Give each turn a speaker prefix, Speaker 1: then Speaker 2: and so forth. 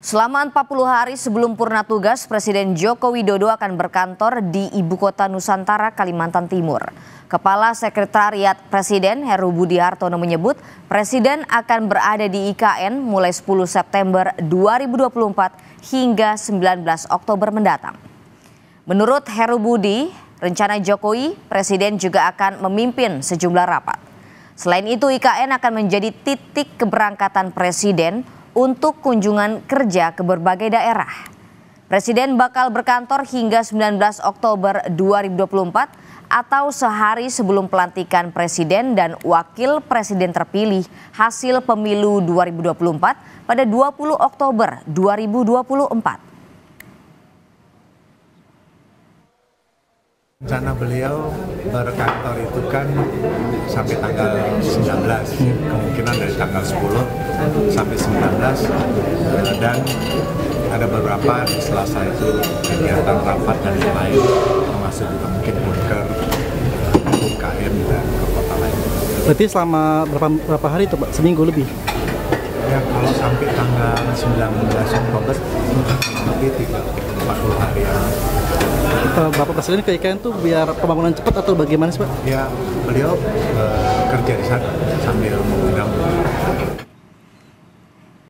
Speaker 1: Selama 40 hari sebelum purna tugas, Presiden Joko Widodo akan berkantor di Ibu Kota Nusantara, Kalimantan Timur. Kepala Sekretariat Presiden Heru Budi Hartono menyebut Presiden akan berada di IKN mulai 10 September 2024 hingga 19 Oktober mendatang. Menurut Heru Budi, rencana Jokowi, Presiden juga akan memimpin sejumlah rapat. Selain itu, IKN akan menjadi titik keberangkatan Presiden untuk kunjungan kerja ke berbagai daerah. Presiden bakal berkantor hingga 19 Oktober 2024 atau sehari sebelum pelantikan presiden dan wakil presiden terpilih hasil pemilu 2024 pada 20 Oktober 2024.
Speaker 2: Rencana beliau berkantor itu kan sampai tanggal 19, kemungkinan dari tanggal 10 sampai 19 dan ada beberapa di Selasa itu kegiatan rapat dan lain termasuk juga mungkin bunker UKM dan ke kota lain.
Speaker 3: Berarti selama berapa, berapa hari itu Pak? Seminggu lebih?
Speaker 2: Ya kalau sampai tanggal 19 Oktober lebih 40 hari ya.
Speaker 3: Bapak Presiden ke IKN tuh biar pembangunan cepat atau bagaimana sih Pak?
Speaker 2: Ya beliau uh, kerja di sana sambil mengundang